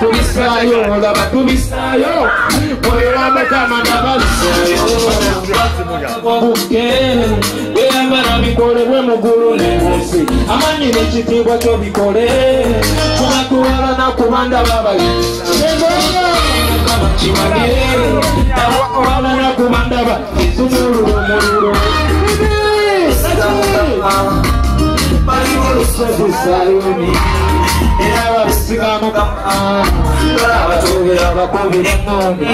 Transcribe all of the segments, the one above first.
tubissaayo olaba tubissaayo mwera mukama nabalisaayobuke eyagala bikolebwe mugulu nensi amanyi n'ekitiibwa kyo bikole kubatuwala nakubanda babakiwage awa nakubanda ba izumululo muliro balimu lusazisayoni era babisigamu abatobera bakubira eŋŋombe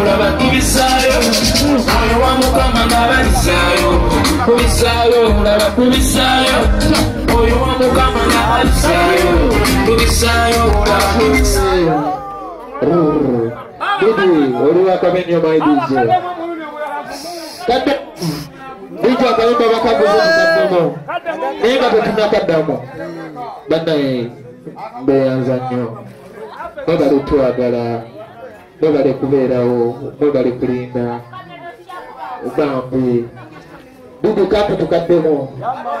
olaba tubisaayo moyo wa mukama ngabalisaayo tubisaayo olaba tubisaayo moyo wa mukama ngabalisaayo tubisaayo olaba tubisaayo Didi, oliwakabenyo maidize kadde bijja akayimba bakaguze mukaddemu naye nga tetunakaddamu bannaye mbeyanza nnyo mwebale twagala mwebale kubeerawo mwebale kulinda. Bambi didi kapu tukaddemu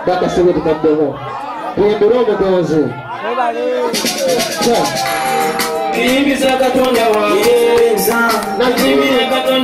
bakasebe tukaddemu tuyimbire omugonzi Niyimbiza katonda wange Nakimira katonda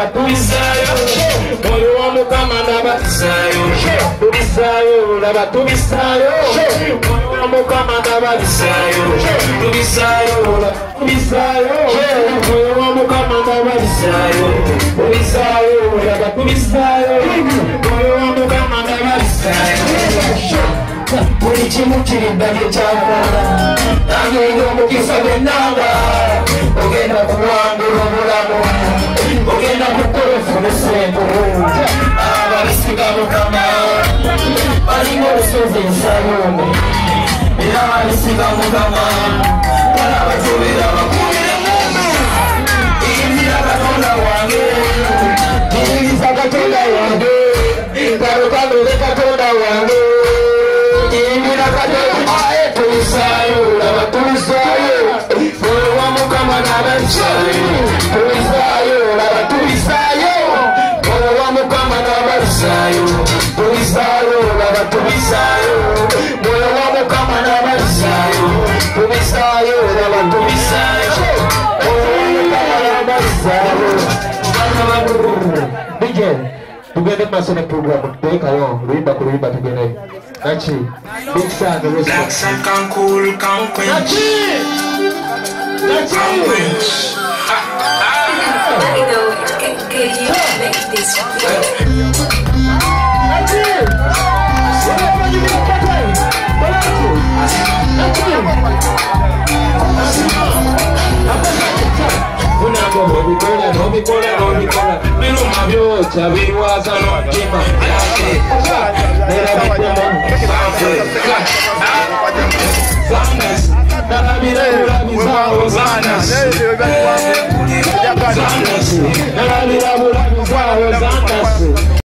laba tubisaayo moyo wa mukama nabalisaayo tubisaayo laba tubisaayo moyo wa mukama nabalisaayo tubisaayo laba tubisaayo moyo wa mukama nabalisaayo tubisaayo laba tubisaayo moyo wa mukama nabalisaayo buli kimu kiriddayo kyakola nange ngaomukisa bennanga ogenda kuwangula obulamu ogenda kukola ofunesengu ababisiga mukama balinga olusozi ensayume era babisiga mukama balabatobera bakubire mundu iyingira katonda wange iyingiza katonda wange kalokalole katonda wange iyingira katonda aye tulisaayo laba tulisaayo mukama nabalisaayo tulisaayo laba tulisaayo moyo wa mukama nabalisaayo DJ tugende maaso ne programu teekayo luyimba ku luyimba big you biruma byokya birwaza n'omutima nalabira kulabizawo zaana